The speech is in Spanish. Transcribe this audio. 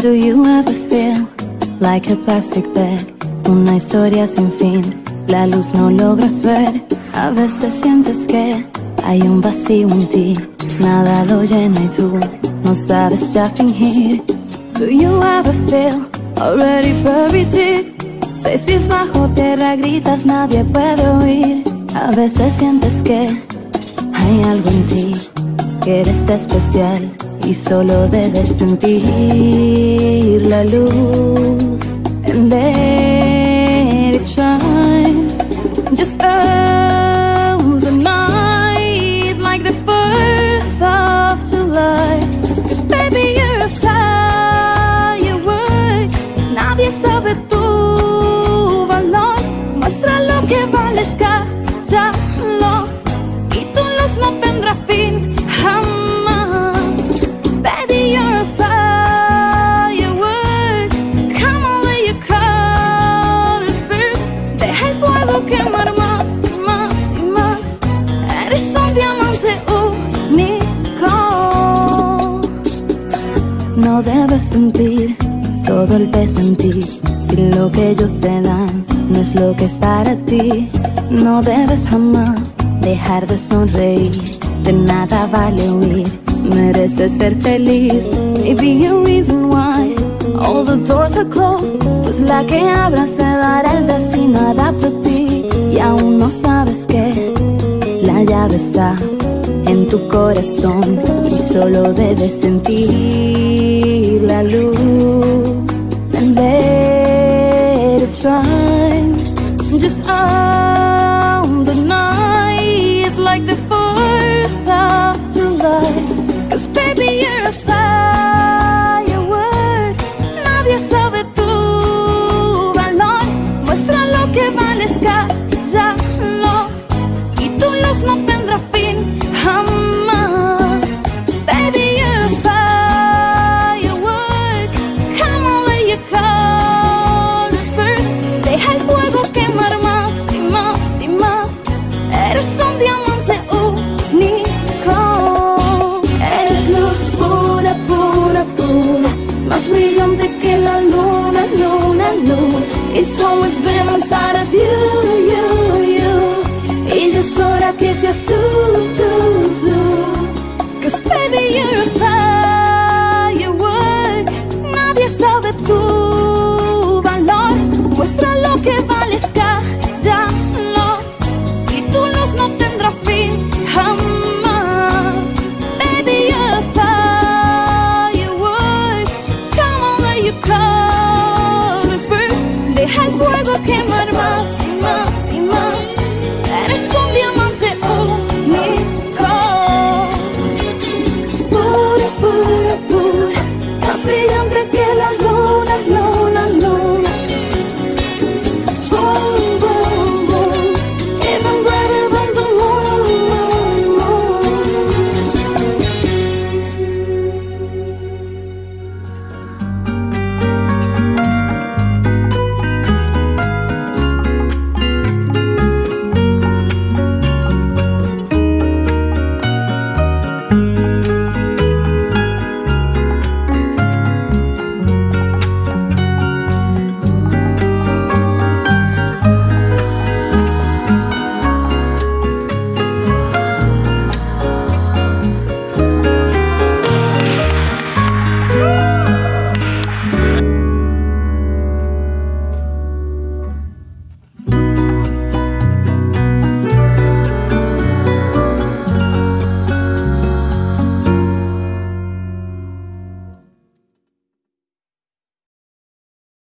Do you ever feel like a plastic bag? Una historia sin fin, la luz no logras ver. A veces sientes que hay un vacío en ti, nada lo llena y tú no sabes ya fingir. Do you ever feel already buried deep? Seis pies bajo tierra gritas, nadie puede oír. A veces sientes que hay algo en ti, que eres especial y solo debes sentir la luz just us. Sentir todo el peso en ti. Si lo que ellos te dan no es lo que es para ti, no debes jamás dejar de sonreír. De nada vale huir, mereces ser feliz. Maybe a reason why all the doors are closed. Pues la que abra se dará el destino adapta a ti. Y aún no sabes que la llave está en tu corazón y solo debes sentir la luz and let it shine. Just own the night like the fourth of July. Cause baby you're a firework. Nadie sabe tu valor. Muestra lo que vales, cállalos. Y tu luz no tendrá fin jamás.